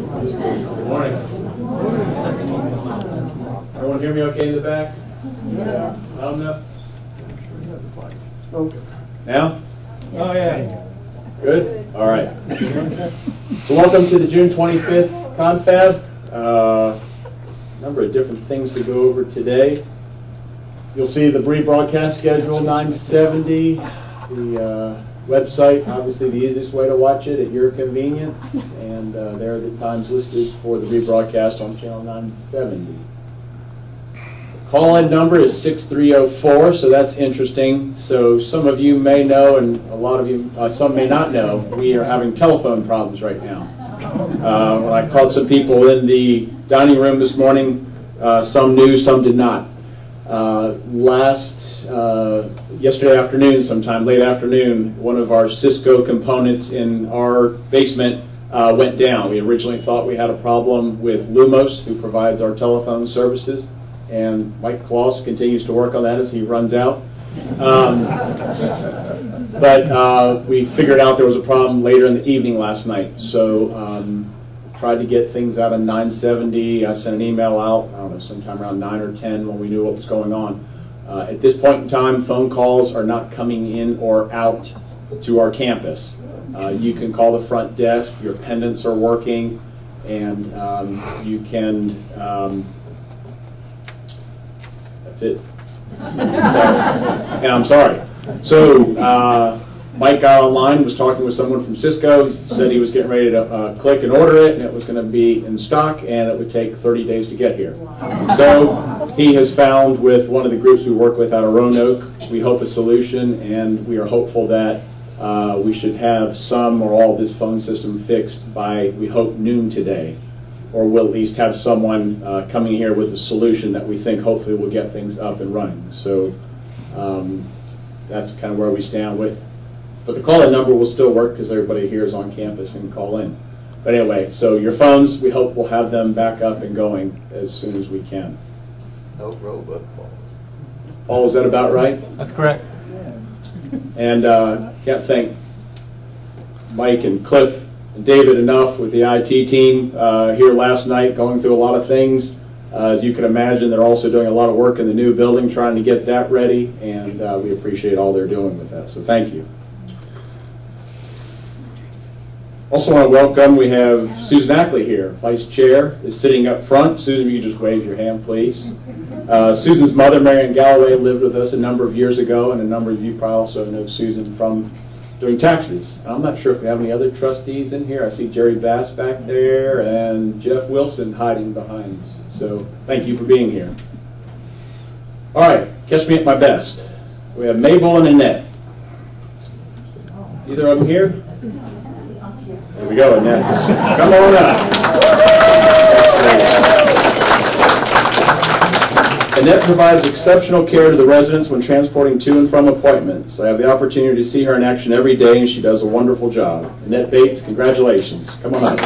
Good morning. Everyone hear me okay in the back? Yeah. Loud enough? Okay. Now? Oh, yeah. Good? All right. So welcome to the June 25th confab. Uh, Number of different things to go over today. You'll see the rebroadcast schedule, 970. The uh, website, obviously the easiest way to watch it at your convenience. And uh, there are the times listed for the rebroadcast on channel 970. Call-in number is 6304, so that's interesting. So some of you may know, and a lot of you, uh, some may not know, we are having telephone problems right now. Uh, I called some people in the dining room this morning, uh, some knew, some did not. Uh, Last, uh, yesterday afternoon, sometime late afternoon, one of our Cisco components in our basement uh, went down. We originally thought we had a problem with Lumos, who provides our telephone services, and Mike Kloss continues to work on that as he runs out. Um, But uh, we figured out there was a problem later in the evening last night, so um, tried to get things out of 970. I sent an email out, I don't know, sometime around 9 or 10 when we knew what was going on. Uh, At this point in time, phone calls are not coming in or out to our campus. Uh, You can call the front desk, your pendants are working, and um, you can, um, that's it. So, and I'm sorry. So, uh, Mike got online, was talking with someone from Cisco, he said he was getting ready to uh, click and order it, and it was gonna be in stock, and it would take 30 days to get here. So, he has found with one of the groups we work with out of Roanoke, we hope a solution, and we are hopeful that uh, we should have some or all of this phone system fixed by, we hope, noon today or we'll at least have someone uh, coming here with a solution that we think hopefully will get things up and running. So um, that's kind of where we stand with. But the call-in number will still work because everybody here is on campus and call in. But anyway, so your phones, we hope we'll have them back up and going as soon as we can. No robot calls. Paul, is that about right? That's correct. And uh, can't thank Mike and Cliff and David enough with the IT team uh, here last night, going through a lot of things. Uh, As you can imagine, they're also doing a lot of work in the new building, trying to get that ready, and uh, we appreciate all they're doing with that, so thank you. Also want to welcome, we have Susan Ackley here, Vice Chair, is sitting up front. Susan, if you just wave your hand, please. Uh, Susan's mother, Marion Galloway, lived with us a number of years ago, and a number of you probably also know Susan from doing taxes. I'm not sure if we have any other trustees in here. I see Jerry Bass back there and Jeff Wilson hiding behind. So thank you for being here. All right, catch me at my best. We have Mabel and Annette. Either of them here? We go, Annette. Come on up. Annette provides exceptional care to the residents when transporting to and from appointments. I have the opportunity to see her in action every day, and she does a wonderful job. Annette Bates, congratulations. Come on up.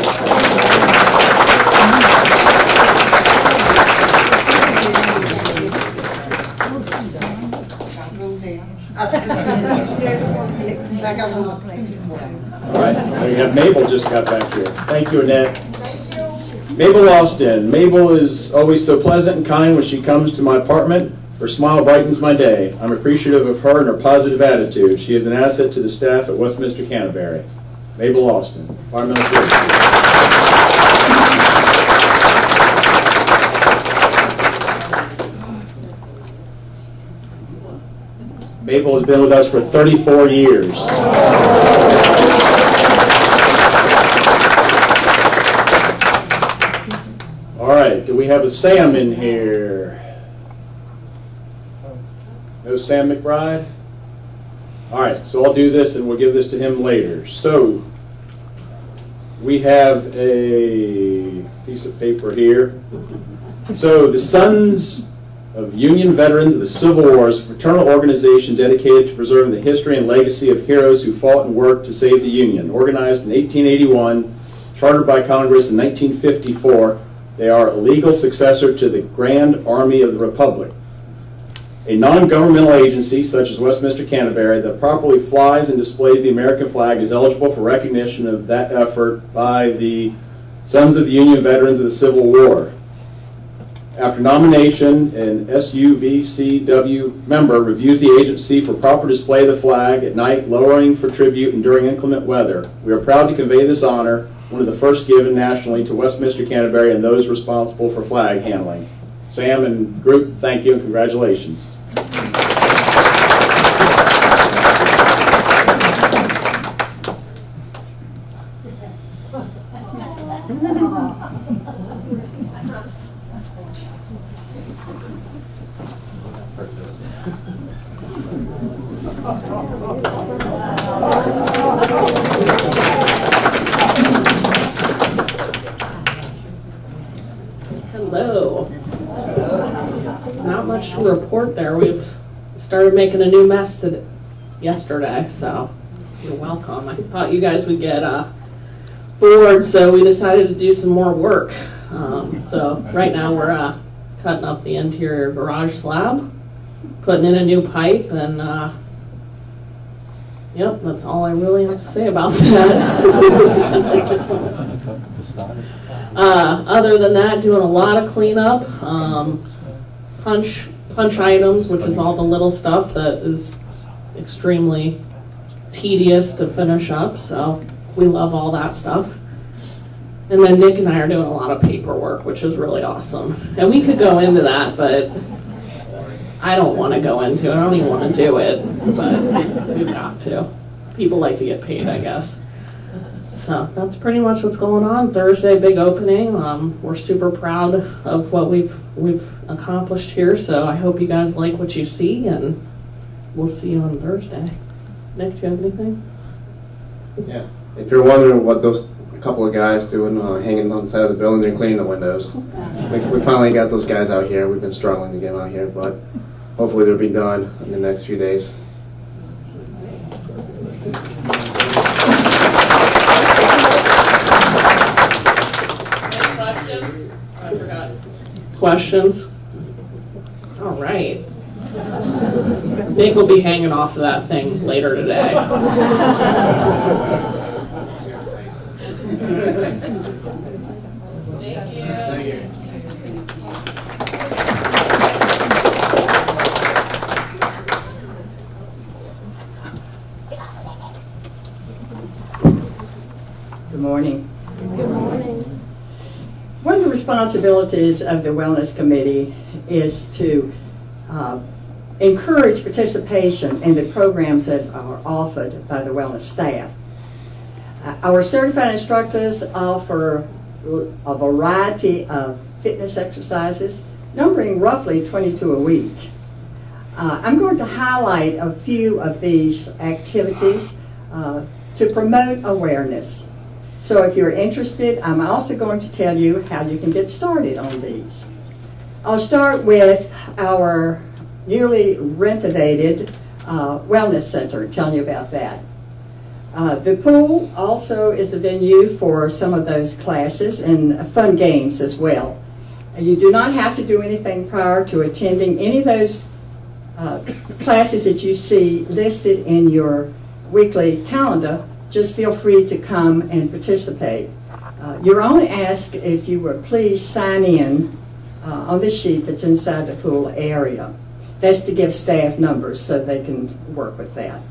I got a little piece for you. All right, we have Mabel just got back here. Thank you, Annette. Mabel Austin. Mabel is always so pleasant and kind when she comes to my apartment. Her smile brightens my day. I'm appreciative of her and her positive attitude. She is an asset to the staff at Westminster Canterbury. Mabel Austin, environmental services. Mabel has been with us for 34 years. All right, do we have a Sam in here? No Sam McBride? All right, so I'll do this and we'll give this to him later. So, we have a piece of paper here. So, the Sons of Union Veterans of the Civil War is a fraternal organization dedicated to preserving the history and legacy of heroes who fought and worked to save the Union. Organized in 1881, chartered by Congress in 1954, they are a legal successor to the Grand Army of the Republic. A non-governmental agency such as Westminster Canterbury that properly flies and displays the American flag is eligible for recognition of that effort by the Sons of the Union Veterans of the Civil War. After nomination, an SUVCW member reviews the agency for proper display of the flag at night, lowering for tribute and during inclement weather. We are proud to convey this honor, one of the first given nationally to Westminster Canterbury and those responsible for flag handling. Sam and group, thank you and congratulations. Hello. Not much to report there. We've started making a new mess yesterday, so you're welcome. I thought you guys would get uh, bored, so we decided to do some more work. Um, So right now, we're uh, cutting up the interior garage slab, putting in a new pipe, and uh, yep, that's all I really have to say about that. Uh, other than that, doing a lot of cleanup, um, punch, punch items, which is all the little stuff that is extremely tedious to finish up, so we love all that stuff. And then Nick and I are doing a lot of paperwork, which is really awesome. And we could go into that, but I don't want to go into it. I don't even want to do it, but we've got to. People like to get paid, I guess. So that's pretty much what's going on. Thursday, big opening. Um, we're super proud of what we've we've accomplished here. So I hope you guys like what you see, and we'll see you on Thursday. Nick, do you have anything? Yeah. If you're wondering what those couple of guys doing, uh, hanging on the side of the building and cleaning the windows, we, we finally got those guys out here. We've been struggling to get them out here, but hopefully they'll be done in the next few days. Any questions? I forgot. Questions? All right. I think we'll be hanging off of that thing later today. Thank you. Good morning. Responsibilities of the Wellness Committee is to uh, encourage participation in the programs that are offered by the wellness staff. Uh, Our certified instructors offer a variety of fitness exercises, numbering roughly 22 a week. Uh, I'm going to highlight a few of these activities uh, to promote awareness. So if you're interested, I'm also going to tell you how you can get started on these. I'll start with our newly renovated uh, wellness center, telling you about that. Uh, the pool also is a venue for some of those classes and fun games as well. You do not have to do anything prior to attending any of those uh, classes that you see listed in your weekly calendar. Just feel free to come and participate. Uh, You're only asked if you would please sign in uh, on the sheet that's inside the pool area. That's to give staff numbers so they can work with that.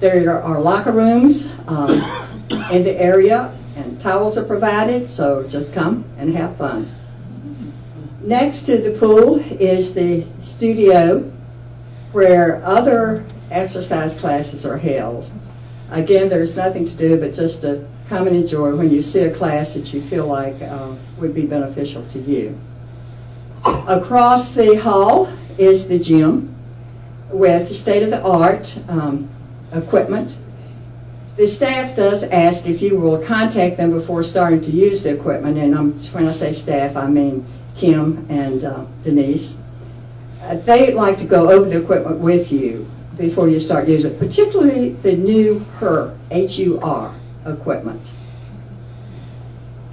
There are locker rooms um, in the area, and towels are provided, so just come and have fun. Next to the pool is the studio where other exercise classes are held. Again, there's nothing to do but just to come and enjoy when you see a class that you feel like uh, would be beneficial to you. Across the hall is the gym with the state-of-the-art um, equipment. The staff does ask if you will contact them before starting to use the equipment, and I'm, when I say staff, I mean Kim and uh, Denise. Uh, They'd like to go over the equipment with you before you start using particularly the new HUR, H-U-R, equipment.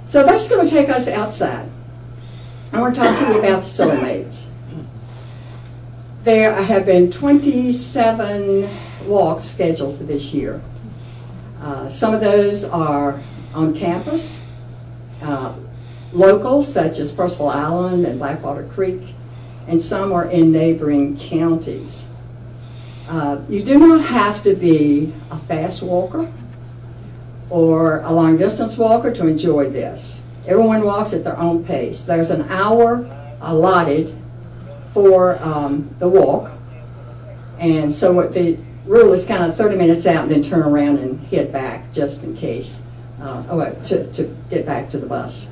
So that's going to take us outside. I want to talk to you about the soulmates. There have been 27 walks scheduled for this year. Uh, Some of those are on campus, local, such as Percival Island and Blackwater Creek, and some are in neighboring counties. Uh, You do not have to be a fast walker or a long distance walker to enjoy this. Everyone walks at their own pace. There's an hour allotted for um, the walk. And so what the rule is kind of 30 minutes out and then turn around and head back just in case, uh, oh, to, to get back to the bus.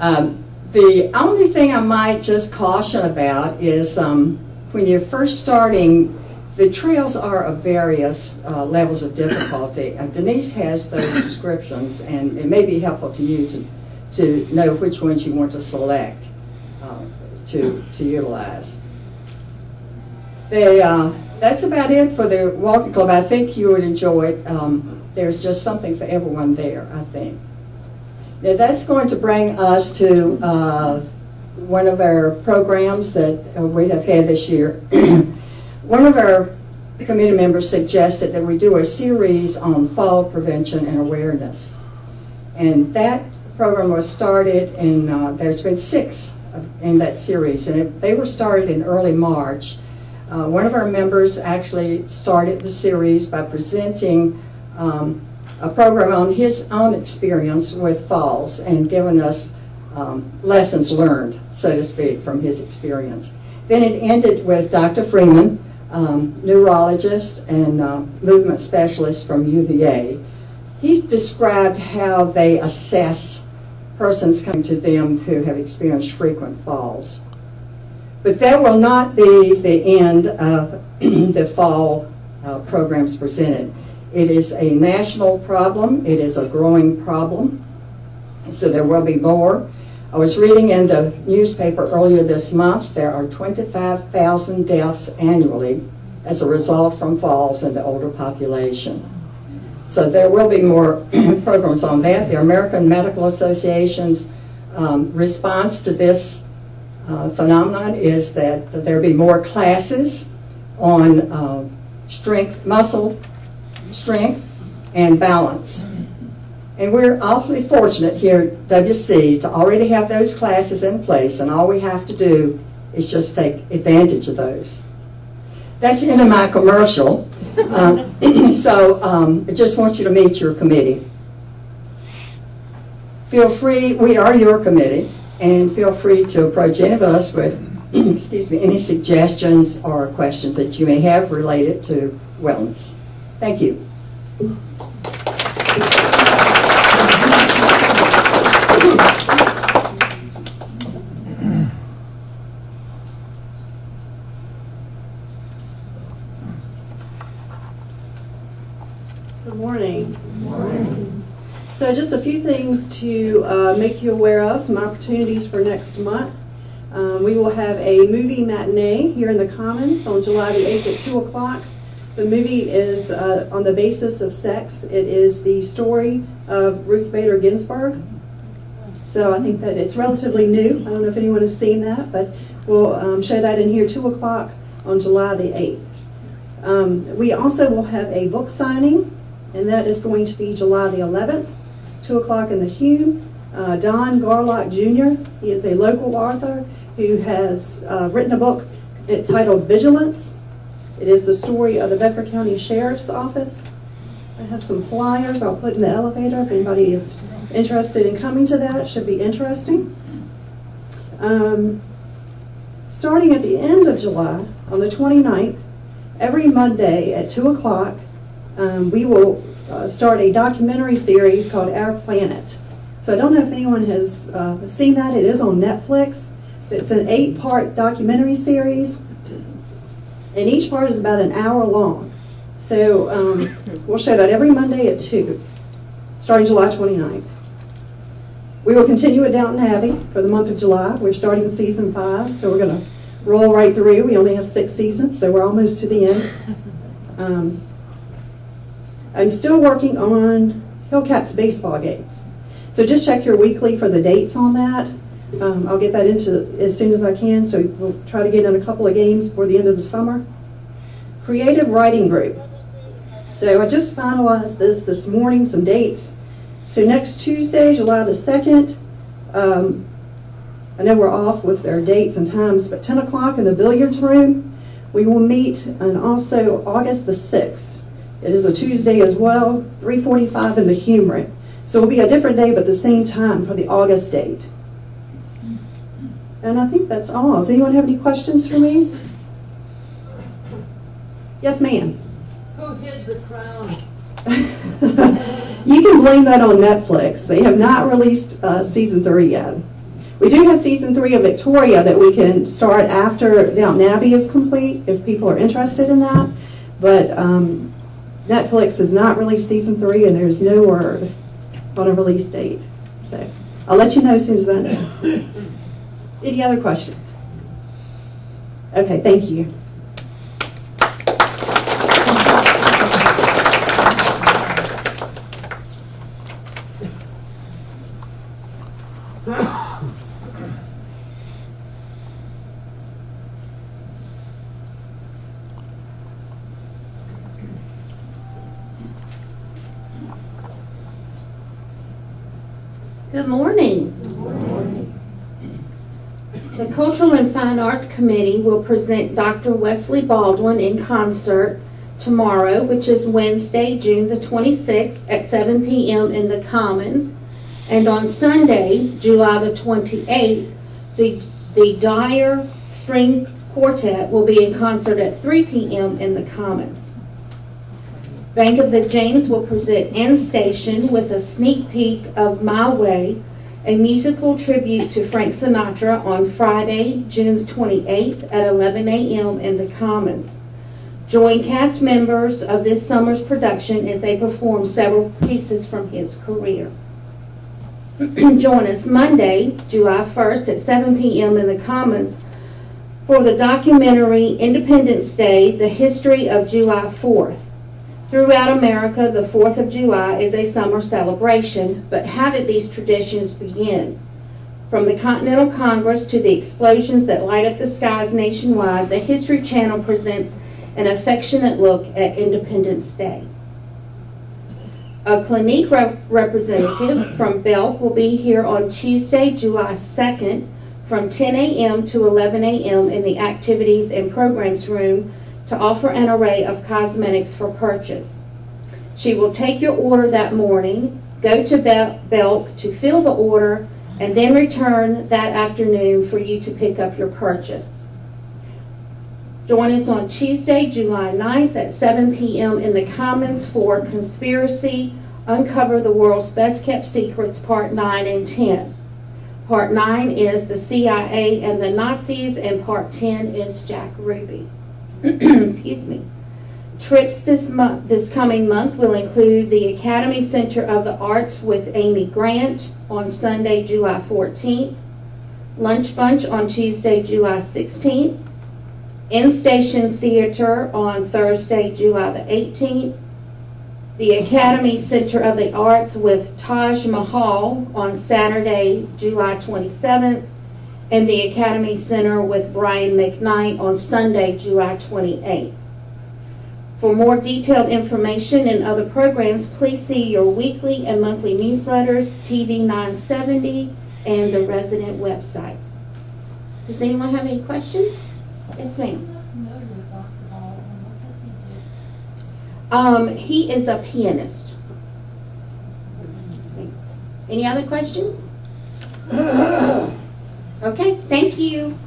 Um, the only thing I might just caution about is um, when you're first starting, the trails are of various uh, levels of difficulty. Uh, Denise has those descriptions, and it may be helpful to you to, to know which ones you want to select uh, to, to utilize. They, uh, that's about it for the walking club. I think you would enjoy it. Um, there's just something for everyone there, I think. Now that's going to bring us to uh, one of our programs that uh, we have had this year. one of our committee members suggested that we do a series on fall prevention and awareness. And that program was started and uh, there's been six in that series, and they were started in early March. Uh, one of our members actually started the series by presenting um, a program on his own experience with falls and giving us um, lessons learned, so to speak, from his experience. Then it ended with Dr. Freeman, um, neurologist and uh, movement specialist from UVA. He described how they assess persons coming to them who have experienced frequent falls. But that will not be the end of the fall uh, programs presented. It is a national problem. It is a growing problem. So there will be more. I was reading in the newspaper earlier this month, there are 25,000 deaths annually as a result from falls in the older population. So there will be more programs on that. The American Medical Association's um, response to this uh, phenomenon is that there be more classes on uh, strength, muscle strength, and balance. And we're awfully fortunate here at WC to already have those classes in place, and all we have to do is just take advantage of those. That's the end of my commercial. Um, so um, I just want you to meet your committee. Feel free, we are your committee, and feel free to approach any of us with, excuse me, any suggestions or questions that you may have related to wellness. Thank you. Good morning. So just a few things to uh, make you aware of, some opportunities for next month. Um, we will have a movie matinee here in the Commons on July the 8th at 2 o'clock. The movie is uh, on the basis of sex. It is the story of Ruth Bader Ginsburg. So I think that it's relatively new. I don't know if anyone has seen that, but we'll um, show that in here 2 o'clock on July the 8th. Um, we also will have a book signing, and that is going to be July the 11th, 2 o'clock in the Hume. Uh, Don Garlock Jr., he is a local author who has uh, written a book titled Vigilance. It is the story of the Bedford County Sheriff's Office. I have some flyers I'll put in the elevator if anybody is interested in coming to that. It should be interesting. Um, starting at the end of July, on the 29th, every Monday at 2 o'clock, um, we will uh, start a documentary series called Our Planet. So I don't know if anyone has uh, seen that. It is on Netflix. It's an eight-part documentary series and each part is about an hour long. So um, we'll show that every Monday at 2, starting July 29th. We will continue at Downton Abbey for the month of July. We're starting season 5, so we're going to roll right through. We only have six seasons, so we're almost to the end. Um, I'm still working on Hillcats baseball games. So just check your weekly for the dates on that. Um, I'll get that into as soon as I can, so we'll try to get in a couple of games before the end of the summer. Creative Writing Group. So I just finalized this this morning, some dates. So next Tuesday, July the 2nd, um, I know we're off with our dates and times, but 10 o'clock in the billiards room, we will meet, and also August the 6th. It is a Tuesday as well, 3:45 in the Humerick. So it'll be a different day, but the same time for the August date. And I think that's all. Does anyone have any questions for me? Yes, ma'am. Who hid the crown? you can blame that on Netflix. They have not released uh, season three yet. We do have season three of Victoria that we can start after Downton Abbey is complete if people are interested in that. But um, Netflix has not released season three, and there's no word on a release date. So I'll let you know as soon as I know. Any other questions? Okay, thank you. Good morning. The Cultural and Fine Arts Committee will present Dr. Wesley Baldwin in concert tomorrow, which is Wednesday, June the 26th at 7 p.m. in the Commons. And on Sunday, July the 28th, the, the Dyer String Quartet will be in concert at 3 p.m. in the Commons. Bank of the James will present End Station with a sneak peek of My Way, a musical tribute to Frank Sinatra on Friday, June 28th at 11 a.m. in the Commons. Join cast members of this summer's production as they perform several pieces from his career. Join us Monday, July 1st at 7 p.m. in the Commons for the documentary Independence Day, The History of July 4th. Throughout America, the 4th of July is a summer celebration, but how did these traditions begin? From the Continental Congress to the explosions that light up the skies nationwide, the History Channel presents an affectionate look at Independence Day. A Clinique rep representative from Belk will be here on Tuesday, July 2nd from 10 a.m. to 11 a.m. in the Activities and Programs Room to offer an array of cosmetics for purchase. She will take your order that morning, go to Belk to fill the order, and then return that afternoon for you to pick up your purchase. Join us on Tuesday, July 9th at 7 p.m. in the Commons for Conspiracy Uncover the World's Best Kept Secrets, Part 9 and 10. Part 9 is the CIA and the Nazis, and Part 10 is Jack Ruby. excuse me. Trips this month, this coming month will include the Academy Center of the Arts with Amy Grant on Sunday, July 14th, Lunch Bunch on Tuesday, July 16th, Endstation Theater on Thursday, July the 18th, the Academy Center of the Arts with Taj Mahal on Saturday, July 27th, and the Academy Center with Brian McKnight on Sunday, July 28th. For more detailed information and other programs, please see your weekly and monthly newsletters, TV 970, and the resident website. Does anyone have any questions? Yes, ma'am. Um, he is a pianist. Any other questions? Okay, thank you.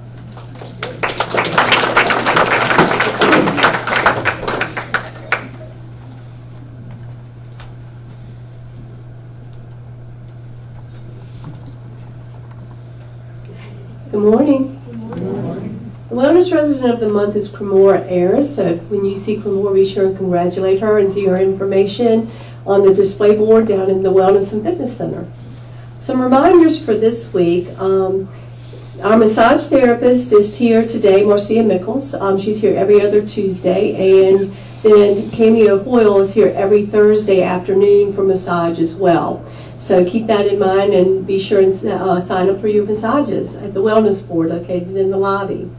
Good morning. The Wellness Resident of the Month is Cremora Ayers, so when you see Cremora, be sure and congratulate her and see her information on the display board down in the Wellness and Fitness Center. Some reminders for this week. Um, our massage therapist is here today, Marcia Mickles. Um, she's here every other Tuesday, and then Cameo Hoyle is here every Thursday afternoon for massage as well. So keep that in mind and be sure and uh, sign up for your massages at the Wellness Board located in the lobby.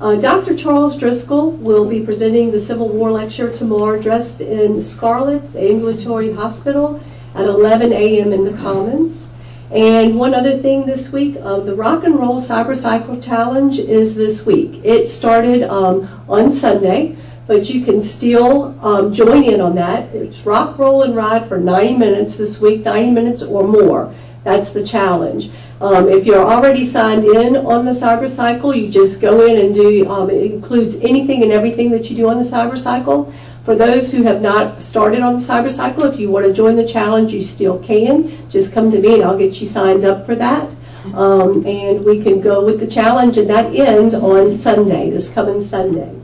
Uh, Dr. Charles Driscoll will be presenting the Civil War lecture tomorrow dressed in scarlet the Ambulatory Hospital at 11 a.m. in the Commons. And one other thing this week, um, the Rock and Roll Cyber Cycle Challenge is this week. It started um, on Sunday, but you can still um, join in on that. It's rock, roll, and ride for 90 minutes this week, 90 minutes or more. That's the challenge. Um, if you're already signed in on the Cyber Cycle, you just go in and do, um, it includes anything and everything that you do on the Cyber Cycle. For those who have not started on the Cyber Cycle, if you want to join the challenge, you still can. Just come to me and I'll get you signed up for that. Um, and we can go with the challenge, and that ends on Sunday, this coming Sunday.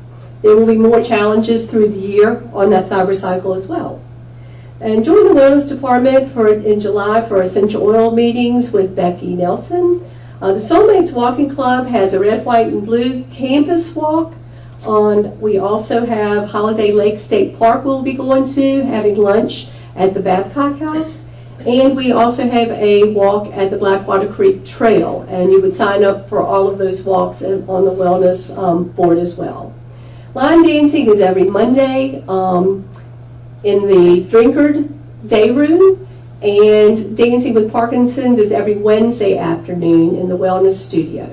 There will be more challenges through the year on that Cyber Cycle as well. And join the Wellness Department for in July for essential oil meetings with Becky Nelson. Uh, the Soulmates Walking Club has a red, white, and blue campus walk. On we also have Holiday Lake State Park. We'll be going to having lunch at the Babcock House, and we also have a walk at the Blackwater Creek Trail. And you would sign up for all of those walks on the Wellness um, Board as well. Line dancing is every Monday. Um, in the Drinkard Day Room, and Dancing with Parkinson's is every Wednesday afternoon in the Wellness Studio.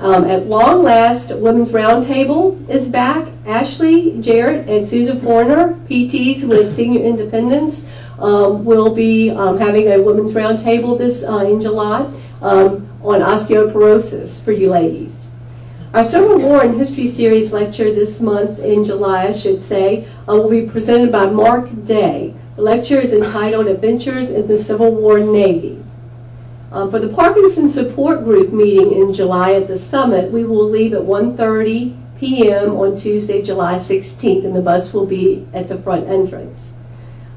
Um, at long last, Women's Roundtable is back. Ashley Jarrett and Susan Forner, PTs with Senior Independence, um, will be um, having a Women's Roundtable this uh, in July um, on osteoporosis for you ladies. Our Civil War and History Series lecture this month in July, I should say, uh, will be presented by Mark Day. The lecture is entitled Adventures in the Civil War Navy. Um, for the Parkinson Support Group meeting in July at the summit, we will leave at 1.30 p.m. on Tuesday, July 16th, and the bus will be at the front entrance.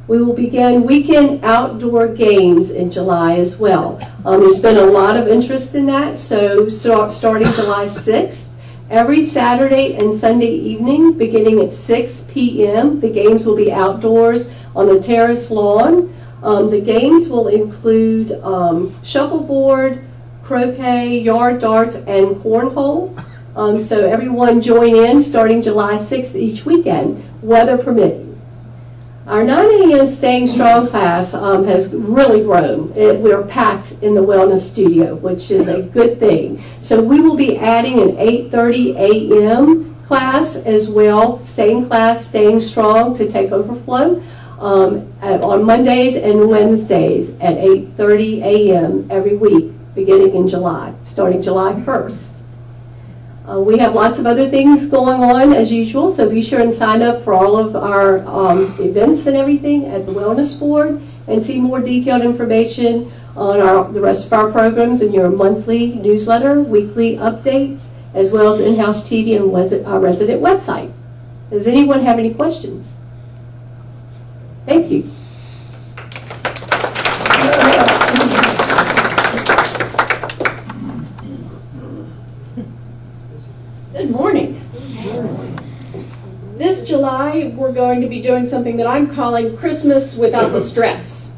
We will begin weekend outdoor games in July as well. Um, there's been a lot of interest in that, so start, starting July 6th, every Saturday and Sunday evening, beginning at 6 p.m., the games will be outdoors on the terrace lawn. Um, the games will include um, shuffleboard, croquet, yard darts, and cornhole. Um, so everyone join in starting July 6th each weekend, weather permitting. Our 9 a.m. Staying Strong class um, has really grown. It, we're packed in the Wellness Studio, which is a good thing. So we will be adding an 8.30 a.m. class as well, same class, Staying Strong to take overflow um, on Mondays and Wednesdays at 8.30 a.m. every week, beginning in July, starting July 1st. Uh, we have lots of other things going on as usual, so be sure and sign up for all of our um, events and everything at the Wellness Board and see more detailed information on our, the rest of our programs in your monthly newsletter, weekly updates, as well as the in-house TV and our resident website. Does anyone have any questions? Thank you. Good morning. This July, we're going to be doing something that I'm calling Christmas without the stress.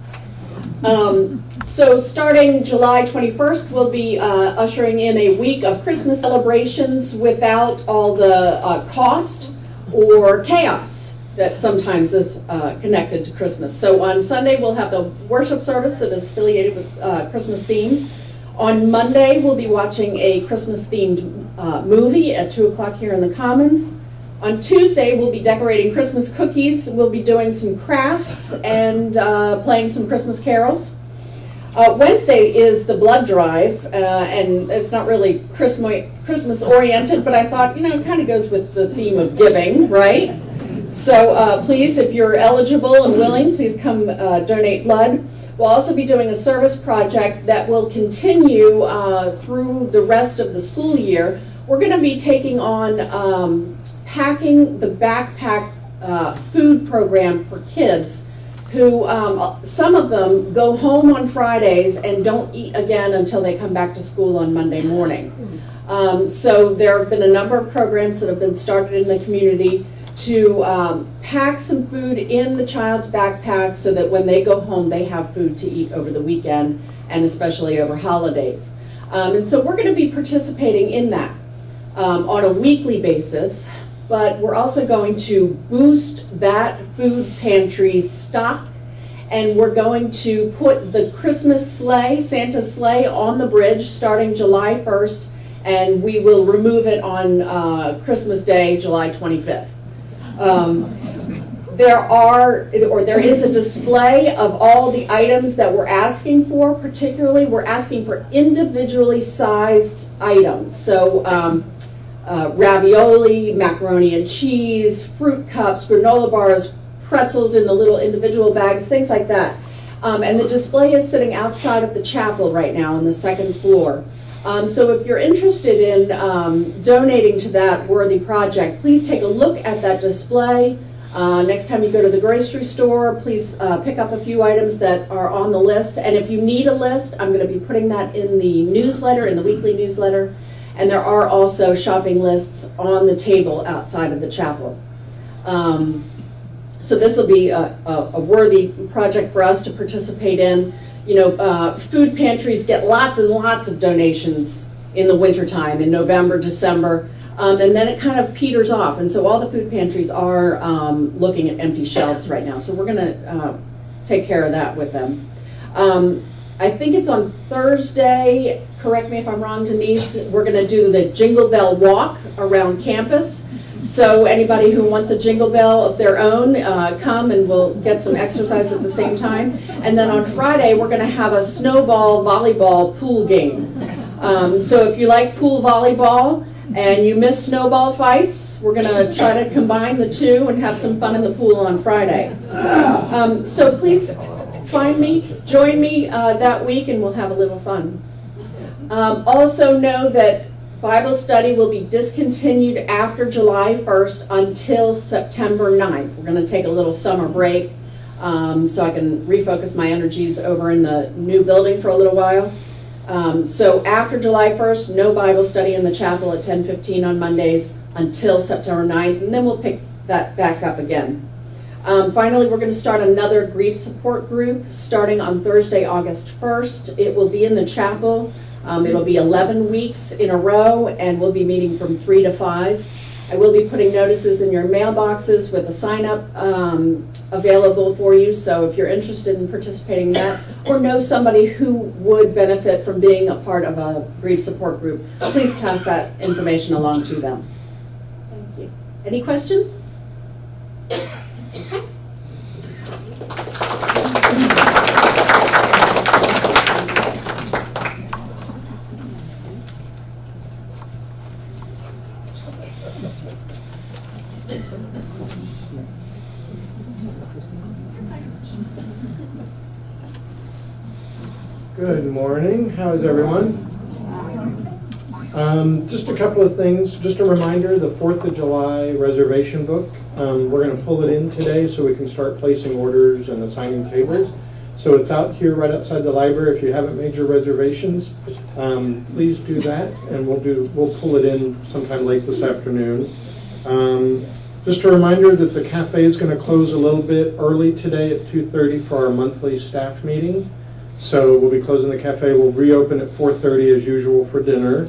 Um, so starting July 21st, we'll be uh, ushering in a week of Christmas celebrations without all the uh, cost or chaos that sometimes is uh, connected to Christmas. So on Sunday, we'll have the worship service that is affiliated with uh, Christmas themes. On Monday, we'll be watching a Christmas themed uh, movie at 2 o'clock here in the Commons. On Tuesday, we'll be decorating Christmas cookies. We'll be doing some crafts and uh, playing some Christmas carols. Uh, Wednesday is the blood drive, uh, and it's not really Christmas oriented, but I thought, you know, it kind of goes with the theme of giving, right? So uh, please, if you're eligible and willing, please come uh, donate blood. We'll also be doing a service project that will continue uh, through the rest of the school year. We're going to be taking on um, packing the backpack uh, food program for kids who, um, some of them go home on Fridays and don't eat again until they come back to school on Monday morning. Um, so there have been a number of programs that have been started in the community to um, pack some food in the child's backpack so that when they go home they have food to eat over the weekend and especially over holidays. Um, and so we're going to be participating in that um, on a weekly basis, but we're also going to boost that food pantry's stock And we're going to put the Christmas sleigh, Santa's sleigh, on the bridge starting July 1st, and we will remove it on uh, Christmas Day, July 25th. Um, there are, or there is a display of all the items that we're asking for. Particularly, we're asking for individually sized items. So, um, uh, ravioli, macaroni and cheese, fruit cups, granola bars, pretzels in the little individual bags, things like that. Um, and the display is sitting outside of the chapel right now on the second floor. Um, so if you're interested in um, donating to that worthy project, please take a look at that display. Uh, next time you go to the grocery store, please uh, pick up a few items that are on the list. And if you need a list, I'm going to be putting that in the newsletter, in the weekly newsletter. And there are also shopping lists on the table outside of the chapel. Um, so this will be a, a, a, worthy project for us to participate in. You know, uh, food pantries get lots and lots of donations in the wintertime, in November, December. Um, and then it kind of peters off. And so all the food pantries are um, looking at empty shelves right now. So we're going to uh, take care of that with them. Um, I think it's on Thursday, correct me if I'm wrong, Denise, we're going to do the Jingle Bell Walk around campus. So anybody who wants a jingle bell of their own, uh, come and we'll get some exercise at the same time. And then on Friday, we're going to have a snowball volleyball pool game. Um, so if you like pool volleyball, and you miss snowball fights, we're going to try to combine the two and have some fun in the pool on Friday. Um, so please find me, join me uh, that week, and we'll have a little fun. Um, also know that Bible study will be discontinued after July 1st until September 9th. We're going to take a little summer break um, so I can refocus my energies over in the new building for a little while. Um, so after July 1st, no Bible study in the chapel at 10:15 on Mondays until September 9th, and then we'll pick that back up again. Um, finally, we're going to start another grief support group starting on Thursday, August 1st. It will be in the chapel. Um, it'll be 11 weeks in a row, and we'll be meeting from 3 to 5. I will be putting notices in your mailboxes with a sign up um, available for you. So if you're interested in participating in that or know somebody who would benefit from being a part of a grief support group, please pass that information along to them. Thank you. Any questions? Good morning. How is everyone? Um, just a couple of things. Just a reminder, the 4th of July reservation book. Um, we're going to pull it in today so we can start placing orders and assigning tables. So it's out here right outside the library. If you haven't made your reservations, um, please do that, and we'll do we'll pull it in sometime late this afternoon. Um, just a reminder that the cafe is going to close a little bit early today at 2:30 for our monthly staff meeting. So we'll be closing the cafe. We'll reopen at 4.30 as usual for dinner.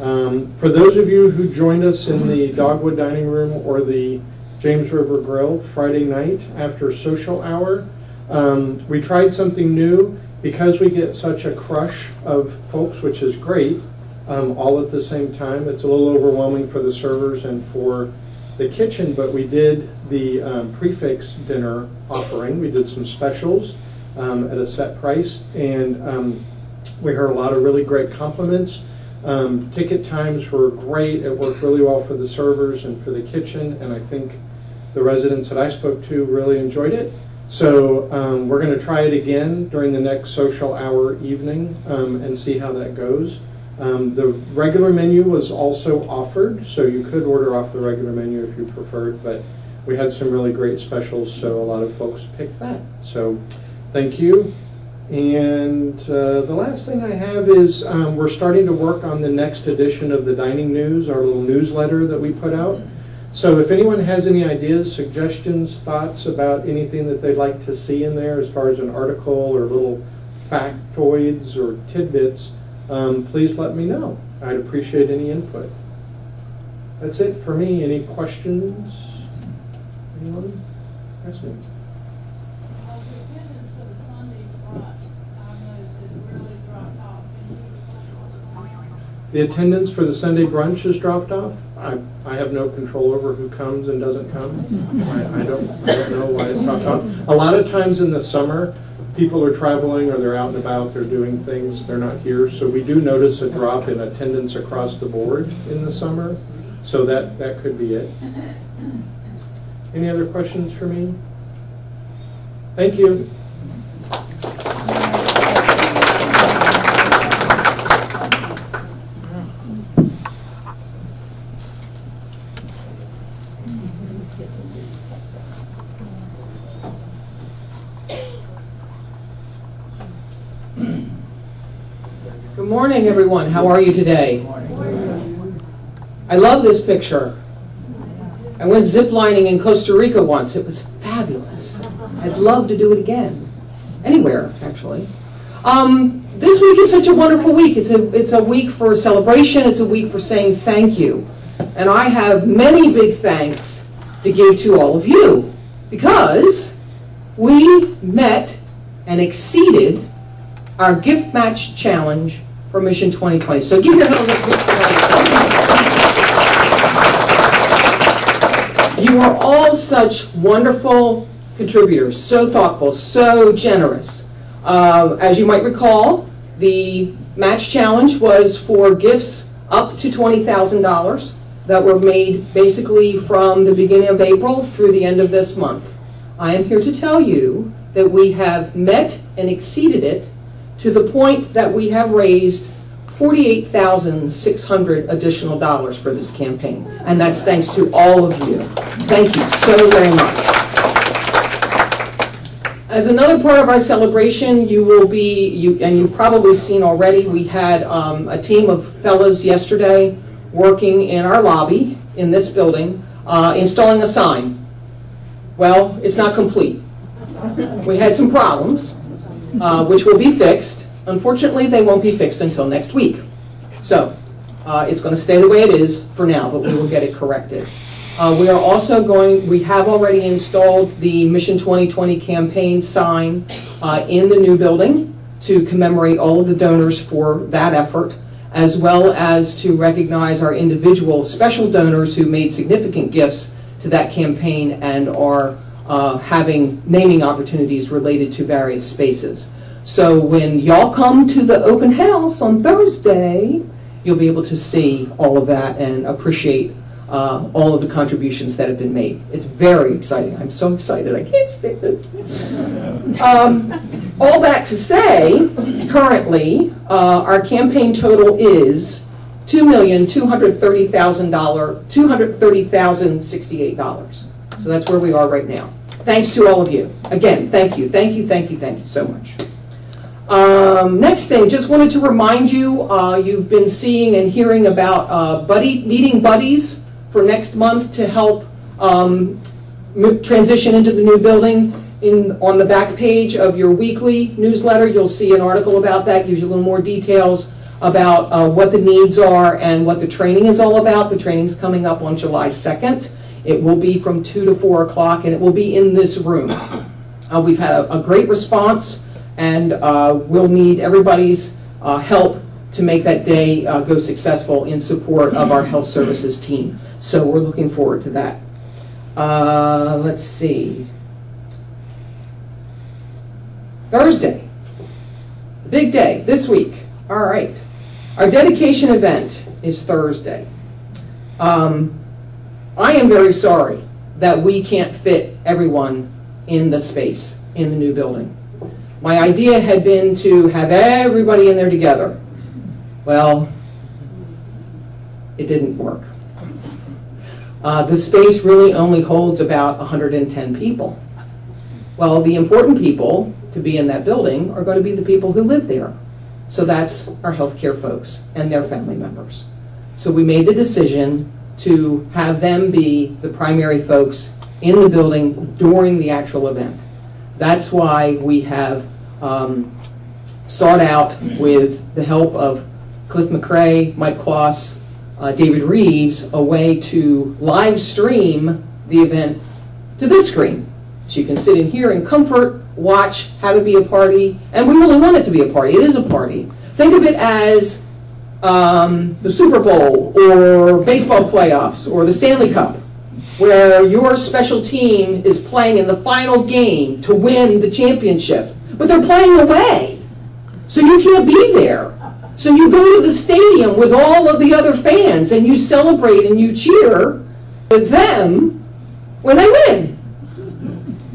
Um, for those of you who joined us in the Dogwood Dining Room or the James River Grill Friday night after social hour, um, we tried something new because we get such a crush of folks, which is great, um, all at the same time. It's a little overwhelming for the servers and for the kitchen, but we did the um, prix fixe dinner offering. We did some specials um, at a set price. And um, we heard a lot of really great compliments. Um, ticket times were great. It worked really well for the servers and for the kitchen. And I think the residents that I spoke to really enjoyed it. So um, we're going to try it again during the next social hour evening and see how that goes. Um, the regular menu was also offered, so you could order off the regular menu if you preferred, but we had some really great specials, so a lot of folks picked that. So Thank you. And uh, the last thing I have is um, we're starting to work on the next edition of the Dining News, our little newsletter that we put out. So if anyone has any ideas, suggestions, thoughts about anything that they'd like to see in there as far as an article or little factoids or tidbits, um, please let me know. I'd appreciate any input. That's it for me. Any questions? Anyone? Ask me. The attendance for the Sunday brunch is dropped off. I, I have no control over who comes and doesn't come. I, I, don't, I don't know why it dropped off. A lot of times in the summer, people are traveling or they're out and about, they're doing things, they're not here. So we do notice a drop in attendance across the board in the summer. So that, that could be it. Any other questions for me? Thank you. Good morning, everyone. How are you today? I love this picture. I went ziplining in Costa Rica once. It was fabulous. I'd love to do it again. Anywhere, actually. Um, this week is such a wonderful week. It's a, it's a week for celebration. It's a week for saying thank you. And I have many big thanks to give to all of you because we met and exceeded our gift match challenge for Mission 2020. So give your hands a big You are all such wonderful contributors, so thoughtful, so generous. Uh, as you might recall, the match challenge was for gifts up to $20,000 that were made basically from the beginning of April through the end of this month. I am here to tell you that we have met and exceeded it to the point that we have raised 48,600 additional dollars for this campaign. And that's thanks to all of you. Thank you so very much. As another part of our celebration, you will be, you, and you've probably seen already, we had um, a team of fellas yesterday working in our lobby in this building, uh, installing a sign. Well, it's not complete. We had some problems, uh, which will be fixed. Unfortunately, they won't be fixed until next week. So uh, it's going to stay the way it is for now, but we will get it corrected. Uh, we are also going, we have already installed the Mission 2020 campaign sign uh, in the new building to commemorate all of the donors for that effort, as well as to recognize our individual special donors who made significant gifts to that campaign and are uh, having naming opportunities related to various spaces. So when y'all come to the open house on Thursday, you'll be able to see all of that and appreciate uh, all of the contributions that have been made. It's very exciting. I'm so excited. I can't stand it. Um, all that to say, currently, uh, our campaign total is $2,230,000, $230,068. So that's where we are right now. Thanks to all of you. Again, thank you, thank you, thank you, thank you so much. Um, next thing, just wanted to remind you, uh, you've been seeing and hearing about uh, buddy meeting buddies for next month to help um, transition into the new building. In, on the back page of your weekly newsletter, you'll see an article about that, gives you a little more details about uh, what the needs are and what the training is all about. The training's coming up on July 2nd. It will be from 2 to 4 o'clock, and it will be in this room. Uh, we've had a, a, great response, and uh, we'll need everybody's uh, help to make that day uh, go successful in support of our health services team. So we're looking forward to that. Uh, let's see. Thursday, big day this week. All right. Our dedication event is Thursday. Um, I am very sorry that we can't fit everyone in the space in the new building. My idea had been to have everybody in there together. Well, it didn't work. Uh, the space really only holds about 110 people. Well, the important people to be in that building are going to be the people who live there. So that's our healthcare folks and their family members. So we made the decision to have them be the primary folks in the building during the actual event. That's why we have um, sought out, with the help of Cliff McRae, Mike Kloss, uh, David Reeves, a way to live stream the event to this screen. So you can sit in here in comfort, watch, have it be a party, and we really want it to be a party. It is a party. Think of it as um, the Super Bowl or baseball playoffs or the Stanley Cup, where your special team is playing in the final game to win the championship, but they're playing away. So you can't be there. So you go to the stadium with all of the other fans and you celebrate and you cheer with them when they win,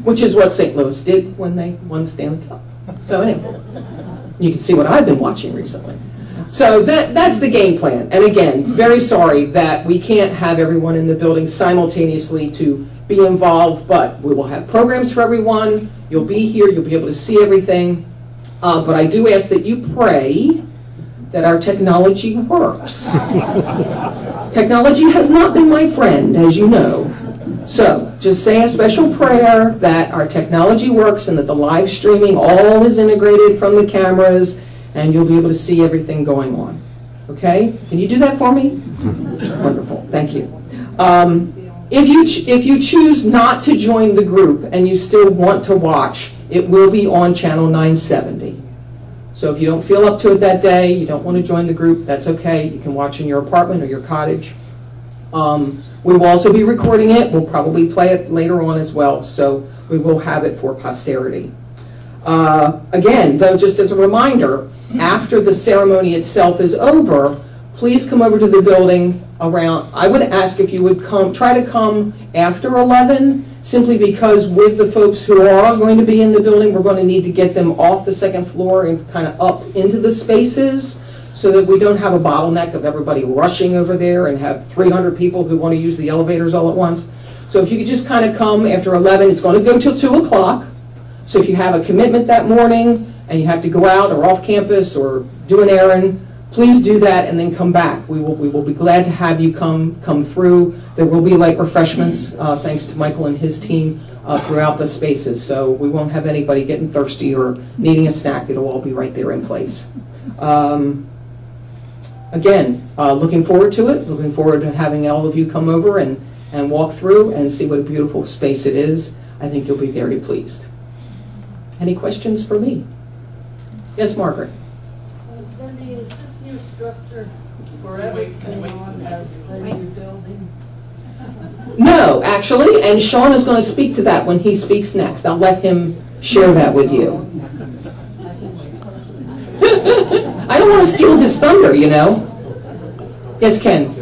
which is what St. Louis did when they won the Stanley Cup. So anyway, you can see what I've been watching recently. So that, that's the game plan. And again, very sorry that we can't have everyone in the building simultaneously to be involved, but we will have programs for everyone. You'll be here, you'll be able to see everything. Uh, but I do ask that you pray that our technology works. technology has not been my friend, as you know. So just say a special prayer that our technology works and that the live streaming all is integrated from the cameras and you'll be able to see everything going on. Okay? Can you do that for me? Wonderful. Thank you. Um, if you if you choose not to join the group and you still want to watch, it will be on channel 970. So if you don't feel up to it that day, you don't want to join the group, that's okay. You can watch in your apartment or your cottage. Um, we will also be recording it. We'll probably play it later on as well. So we will have it for posterity. Uh, again, though, just as a reminder, after the ceremony itself is over, please come over to the building around, I would ask if you would come, try to come after 11, simply because with the folks who are going to be in the building, we're going to need to get them off the second floor and kind of up into the spaces so that we don't have a bottleneck of everybody rushing over there and have 300 people who want to use the elevators all at once. So if you could just kind of come after 11, it's going to go till 2 o'clock. So if you have a commitment that morning and you have to go out or off campus or do an errand, please do that and then come back. We will, we will be glad to have you come, come through. There will be light refreshments, uh, thanks to Michael and his team, uh, throughout the spaces. So we won't have anybody getting thirsty or needing a snack. It'll all be right there in place. Um, again, uh, looking forward to it. Looking forward to having all of you come over and, and walk through and see what a beautiful space it is. I think you'll be very pleased. Any questions for me? Yes, Margaret? Uh, Cindy, is this new structure forever going on as the new building? No, actually, and Sean is going to speak to that when he speaks next. I'll let him share that with you. I don't want to steal his thunder, you know. Yes, Ken?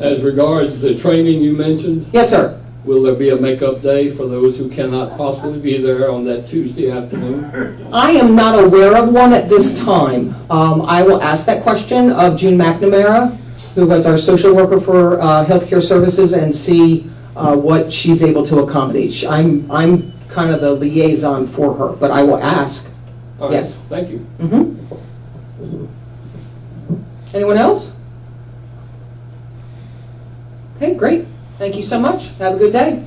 As regards the training you mentioned? Yes, sir. Will there be a makeup day for those who cannot possibly be there on that Tuesday afternoon? I am not aware of one at this time. Um, I will ask that question of Jean McNamara, who was our social worker for uh, healthcare services, and see uh, what she's able to accommodate. I'm, I'm kind of the liaison for her, but I will ask. Right, Yes. Thank you. Mhm. Anyone else? Okay, great. Thank you so much. Have a good day.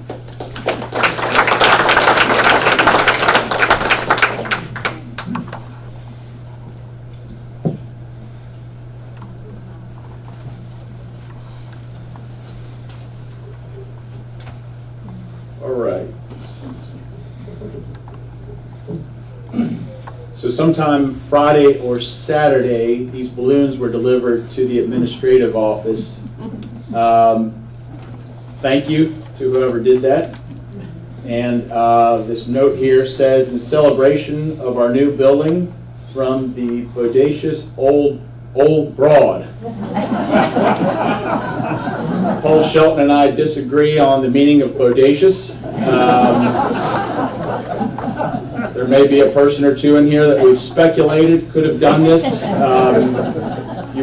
All right. So sometime Friday or Saturday, these balloons were delivered to the administrative office. Um, Thank you to whoever did that. And uh, this note here says, in celebration of our new building from the bodacious old, old broad. Paul Shelton and I disagree on the meaning of bodacious. Um, There may be a person or two in here that we've speculated could have done this. Um,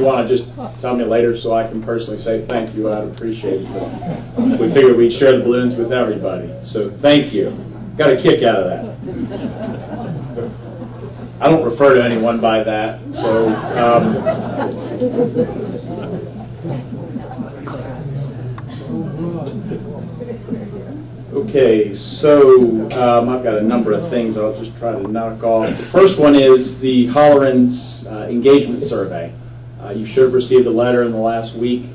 you want to just tell me later so I can personally say thank you, I'd appreciate it. We figured we'd share the balloons with everybody, so thank you. Got a kick out of that. I don't refer to anyone by that, so. um, Okay, so um, I've got a number of things I'll just try to knock off. The first one is the Holleran's uh, engagement survey. Uh, You should have received a letter in the last week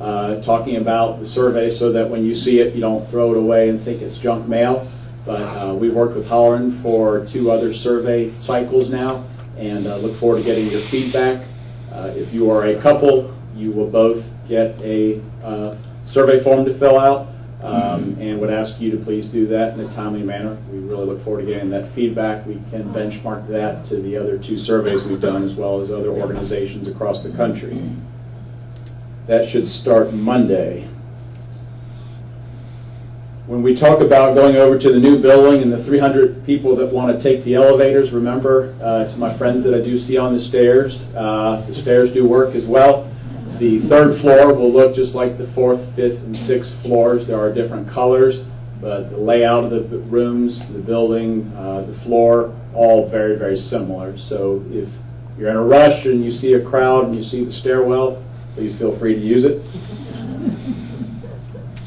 uh, talking about the survey so that when you see it, you don't throw it away and think it's junk mail. But uh, we've worked with Holleran for two other survey cycles now and uh, look forward to getting your feedback. Uh, If you are a couple, you will both get a uh, survey form to fill out, um, and would ask you to please do that in a timely manner. We really look forward to getting that feedback. We can benchmark that to the other two surveys we've done, as well as other organizations across the country. That should start Monday. When we talk about going over to the new building and the 300 people that want to take the elevators, remember, uh, to my friends that I do see on the stairs, uh, the stairs do work as well. The third floor will look just like the fourth, fifth, and sixth floors. There are different colors, but the layout of the rooms, the building, uh, the floor, all very, very similar. So if you're in a rush and you see a crowd and you see the stairwell, please feel free to use it.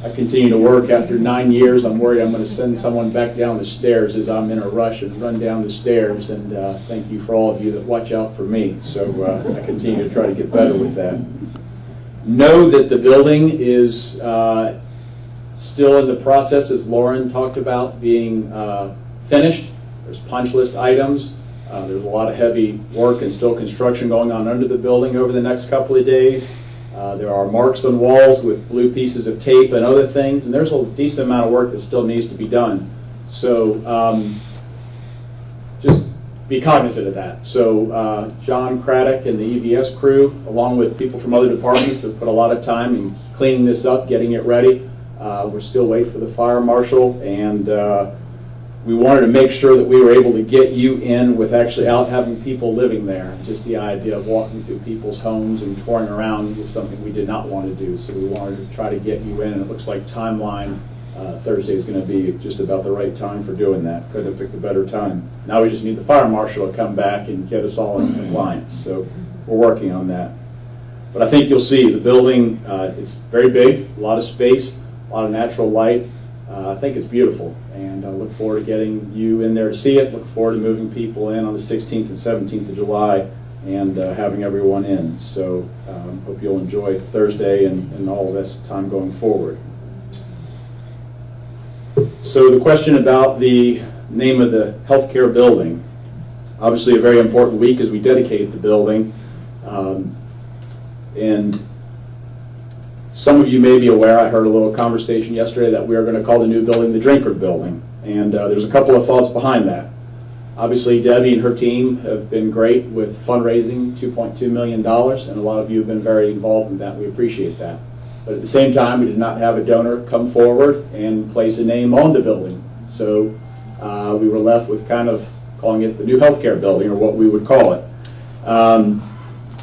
I continue to work after nine years. I'm worried I'm going to send someone back down the stairs as I'm in a rush and run down the stairs. And uh, thank you for all of you that watch out for me. So uh, I continue to try to get better with that. Know that the building is uh, still in the process, as Lauren talked about, being uh, finished. There's punch list items. Uh, There's a lot of heavy work and still construction going on under the building over the next couple of days. Uh, There are marks on walls with blue pieces of tape and other things, and there's a decent amount of work that still needs to be done. So um, be cognizant of that. So uh, John Craddock and the EVS crew, along with people from other departments, have put a lot of time in cleaning this up, getting it ready. Uh, We're still waiting for the fire marshal, and uh, we wanted to make sure that we were able to get you in with actually out having people living there. Just the idea of walking through people's homes and touring around is something we did not want to do. So we wanted to try to get you in, and it looks like timeline, uh, Thursday is going to be just about the right time for doing that. Couldn't have picked a better time. Now we just need the fire marshal to come back and get us all in compliance. So we're working on that. But I think you'll see the building, uh, it's very big, a lot of space, a lot of natural light. Uh, I think it's beautiful, and I look forward to getting you in there to see it. Look forward to moving people in on the 16th and 17th of July and uh, having everyone in. So um, hope you'll enjoy Thursday and, and all of this time going forward. So the question about the name of the healthcare building, obviously a very important week as we dedicate the building. Um, and some of you may be aware, I heard a little conversation yesterday that we are going to call the new building the Drinkard Building. And uh, there's a couple of thoughts behind that. Obviously, Debbie and her team have been great with fundraising, $2.2 million, and a lot of you have been very involved in that. We appreciate that. But at the same time, we did not have a donor come forward and place a name on the building. So uh, we were left with kind of calling it the new healthcare building, or what we would call it. Um,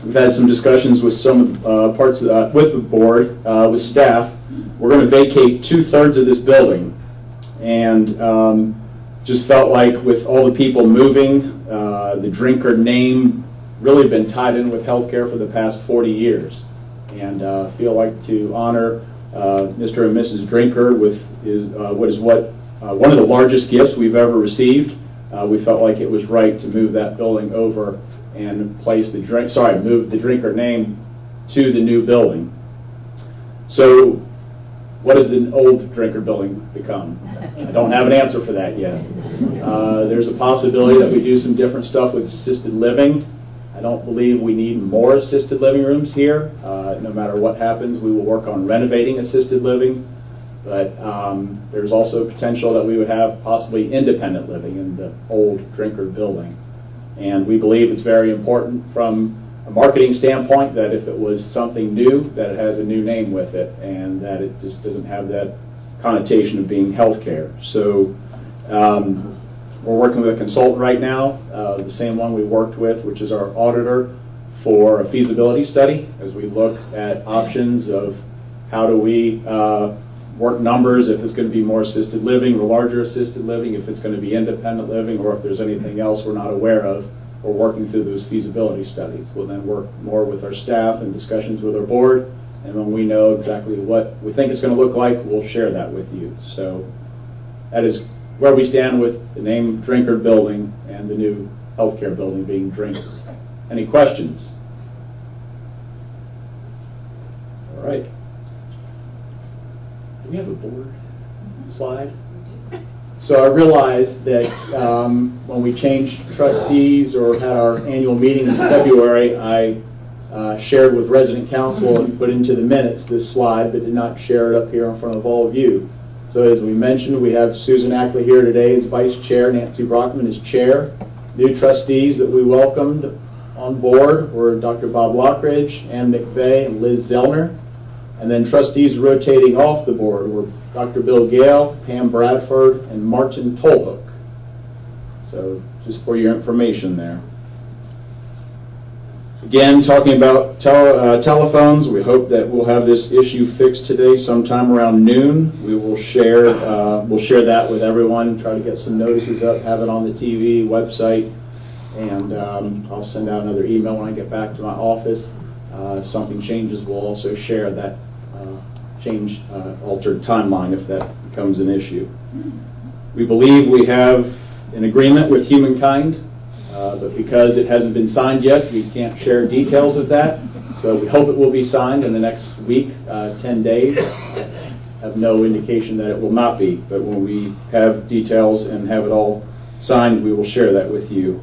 We've had some discussions with some uh, parts, of, uh, with the board, uh, with staff. We're going to vacate two-thirds of this building. And um, just felt like with all the people moving, uh, the Drinkard name really been tied in with healthcare for the past 40 years. And uh, feel like to honor uh, Mr. and Mrs. Drinkard with is, uh, what is what uh, one of the largest gifts we've ever received. We felt like it was right to move that building over and place the drink, sorry, move the Drinkard name to the new building. So what does the old Drinkard building become? I don't have an answer for that yet. Uh, there's a possibility that we do some different stuff with assisted living. I don't believe we need more assisted living rooms here. Uh, no matter what happens, we will work on renovating assisted living. But um, there's also potential that we would have possibly independent living in the old Drinkard building. And we believe it's very important from a marketing standpoint that if it was something new, that it has a new name with it and that it just doesn't have that connotation of being healthcare. So um, we're working with a consultant right now, uh, the same one we worked with, which is our auditor, for a feasibility study as we look at options of how do we uh, work numbers, if it's going to be more assisted living or larger assisted living, if it's going to be independent living, or if there's anything else we're not aware of. We're working through those feasibility studies. We'll then work more with our staff and discussions with our board, and when we know exactly what we think it's going to look like, we'll share that with you. So that is where we stand with the name Drinkard Building and the new healthcare building being Drinkard. Any questions? All right. Do we have a board slide? So I realized that um, when we changed trustees or had our annual meeting in February, I uh, shared with resident council and put into the minutes this slide, but did not share it up here in front of all of you. So as we mentioned, we have Susan Ackley here today as vice chair, Nancy Brockman as chair. New trustees that we welcomed on board were Dr. Bob Lockridge, Ann McVeigh, and Liz Zellner. And then trustees rotating off the board were Dr. Bill Gale, Pam Bradford, and Martin Tolhook. So just for your information there. Again, talking about tele, uh, telephones, we hope that we'll have this issue fixed today sometime around noon. We will share, uh, we'll share that with everyone, try to get some notices up, have it on the TV, website, and um, I'll send out another email when I get back to my office. Uh, if something changes, we'll also share that uh, change, uh, altered timeline if that becomes an issue. We believe we have an agreement with Humankind uh, But because it hasn't been signed yet, we can't share details of that. So we hope it will be signed in the next week, uh, 10 days. Have no indication that it will not be, but when we have details and have it all signed, we will share that with you.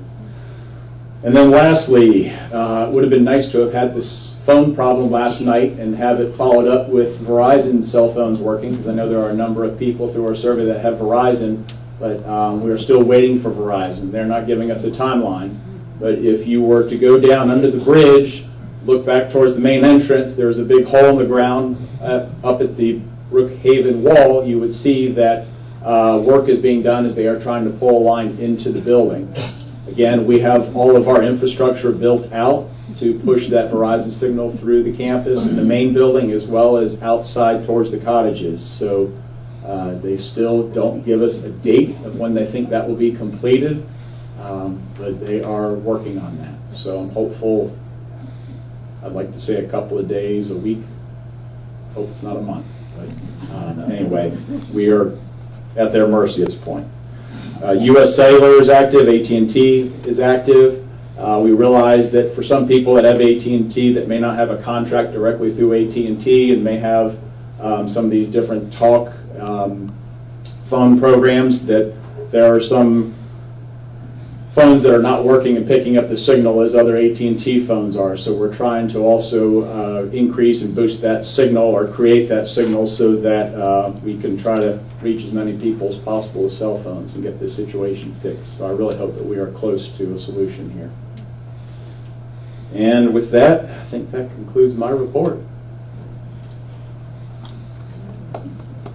And then lastly, uh, it would have been nice to have had this phone problem last night and have it followed up with Verizon cell phones working, because I know there are a number of people through our survey that have Verizon but um, we are still waiting for Verizon. They're not giving us a timeline. But if you were to go down under the bridge, look back towards the main entrance, there's a big hole in the ground uh, up at the Brookhaven wall. You would see that uh, work is being done as they are trying to pull a line into the building. Again, we have all of our infrastructure built out to push that Verizon signal through the campus and the main building as well as outside towards the cottages. So uh, They still don't give us a date of when they think that will be completed, um, but they are working on that. So I'm hopeful, I'd like to say a couple of days, a week. Hope it's not a month, but uh, anyway, we are at their mercy at this point. Uh, US Cellular is active, AT&T is active. Uh, We realize that for some people that have AT&T that may not have a contract directly through AT&T and may have um, some of these different talk um, phone programs that there are some phones that are not working and picking up the signal as other AT&T phones are. So we're trying to also uh, increase and boost that signal or create that signal so that uh, we can try to reach as many people as possible with cell phones and get this situation fixed. So I really hope that we are close to a solution here. And with that, I think that concludes my report.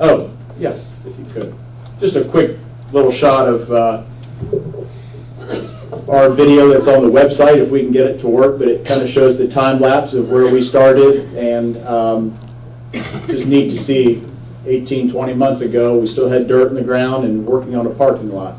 Oh, yes, if you could. Just a quick little shot of uh, our video that's on the website, if we can get it to work, but it kind of shows the time lapse of where we started, and um, just neat to see 18, 20 months ago, we still had dirt in the ground and working on a parking lot.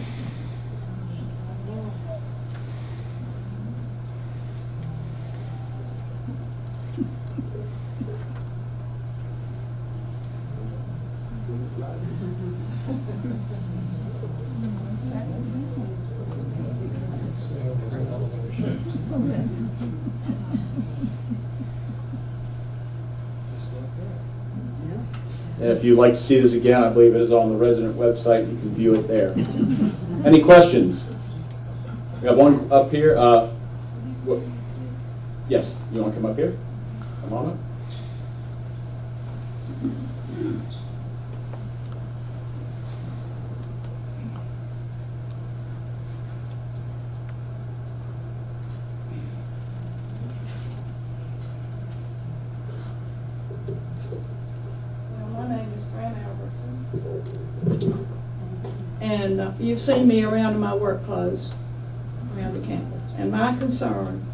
And if you'd like to see this again, I believe it is on the resident website. You can view it there. Any questions? We got one up here. Uh? Yes, you want to come up here? Come on up. Uh, seen me around in my work clothes around the campus. And my concern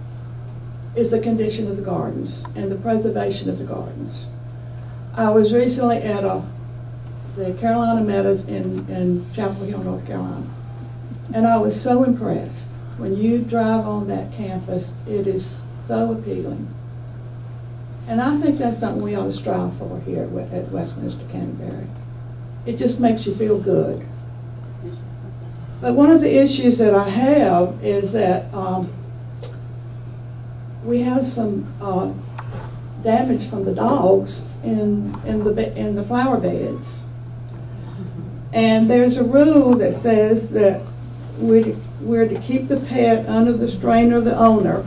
is the condition of the gardens and the preservation of the gardens. I was recently at a, the Carolina Meadows in, in Chapel Hill, North Carolina, and I was so impressed. When you drive on that campus, it is so appealing. And I think that's something we ought to strive for here at Westminster Canterbury. It just makes you feel good. But one of the issues that I have is that um, we have some uh, damage from the dogs in, in the, in the flower beds. And there's a rule that says that we're, we're to keep the pet under the strain of the owner.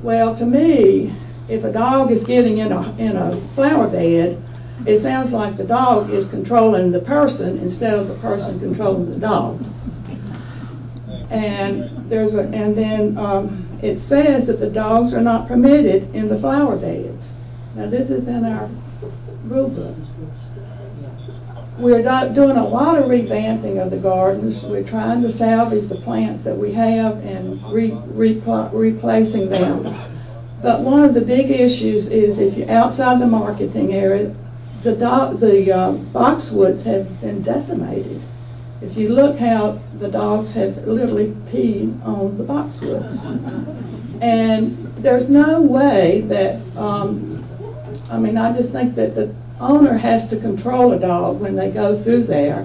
Well, to me, if a dog is getting in a, in a flower bed, it sounds like the dog is controlling the person instead of the person controlling the dog. And there's a, and then um, it says that the dogs are not permitted in the flower beds. Now, this is in our rule book. We're not doing a lot of revamping of the gardens. We're trying to salvage the plants that we have and re, repl- replacing them. But one of the big issues is if you're outside the marketing area, the dog, the uh, boxwoods have been decimated. If you look how the dogs have literally peed on the boxwoods. And there's no way that, um, I mean, I just think that the owner has to control a dog when they go through there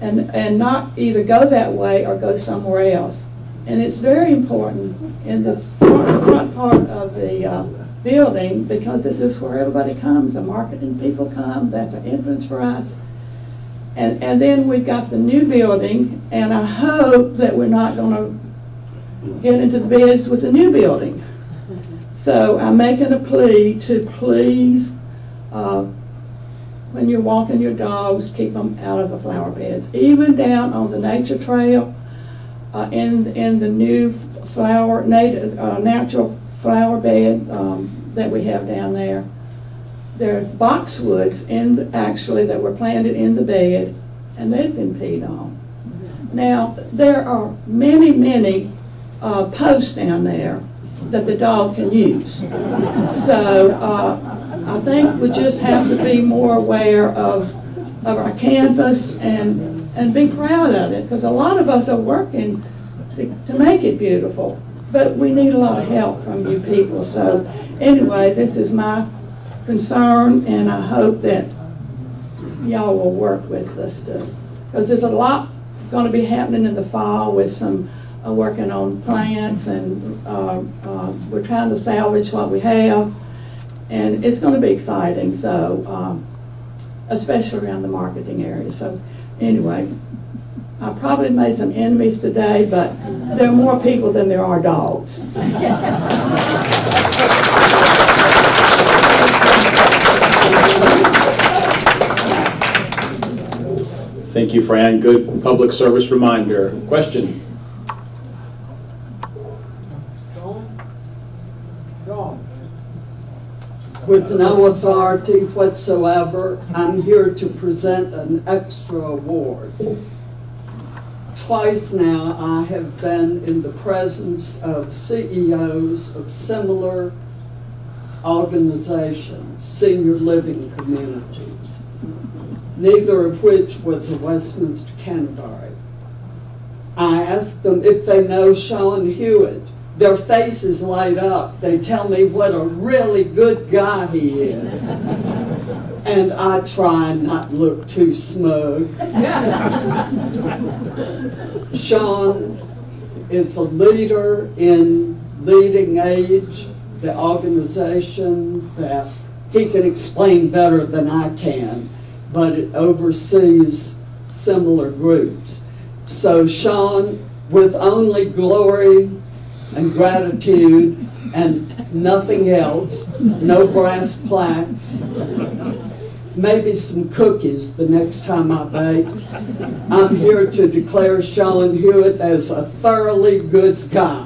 and, and not either go that way or go somewhere else. And it's very important in the front, front part of the uh, building because this is where everybody comes. The marketing people come, that's an entrance for us. And, and then we've got the new building, and I hope that we're not going to get into the beds with the new building. So I'm making a plea to please, uh, when you're walking your dogs, keep them out of the flower beds. Even down on the nature trail, uh, in, in the new flower, native, uh, natural flower bed um, that we have down there. There's boxwoods in, actually, that were planted in the bed, and they've been peed on. Now, there are many, many uh, posts down there that the dog can use. So uh, I think we just have to be more aware of, of our campus and, and be proud of it, because a lot of us are working to, to make it beautiful, but we need a lot of help from you people. So anyway, this is my concern, and I hope that y'all will work with us to, because there's a lot going to be happening in the fall with some uh, working on plants, and uh, uh, we're trying to salvage what we have, and it's going to be exciting. So, um, especially around the marketing area. So, anyway, I probably made some enemies today, but there are more people than there are dogs. Thank you, Fran. Good public service reminder. Question? With no authority whatsoever, I'm here to present an extra award. Twice now, I have been in the presence of CEOs of similar organizations, senior living communities, neither of which was a Westminster Canterbury. I ask them if they know Sean Hewitt. Their faces light up. They tell me what a really good guy he is. And I try not to look too smug. Sean is a leader in LeadingAge, the organization that he can explain better than I can, but it oversees similar groups. So Sean, with only glory and gratitude and nothing else, no brass plaques, maybe some cookies the next time I bake. I'm here to declare Sean Hewitt as a thoroughly good guy.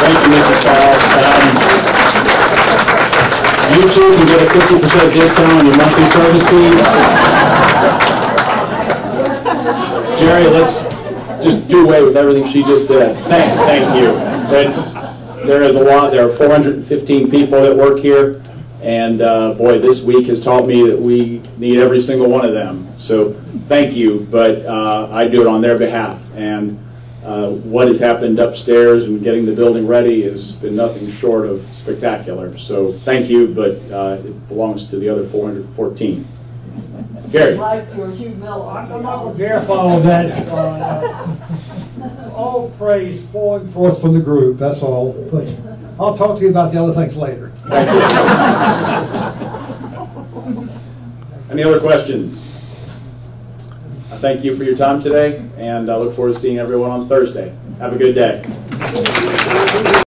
Thank you, Mrs. Charles. Um, you too can get a 50% discount on your monthly service fees. Jerry, let's just do away with everything she just said. Thank, thank you. And there is a lot, there are 415 people that work here, and uh, boy, this week has taught me that we need every single one of them. So thank you, but uh, I do it on their behalf. And uh, what has happened upstairs and getting the building ready has been nothing short of spectacular. So thank you, but uh, it belongs to the other 414. Gary? Like your humility. Verify all of that. All praise flowing forth from the group, that's all. But I'll talk to you about the other things later. Any other questions? I thank you for your time today, and I look forward to seeing everyone on Thursday. Have a good day.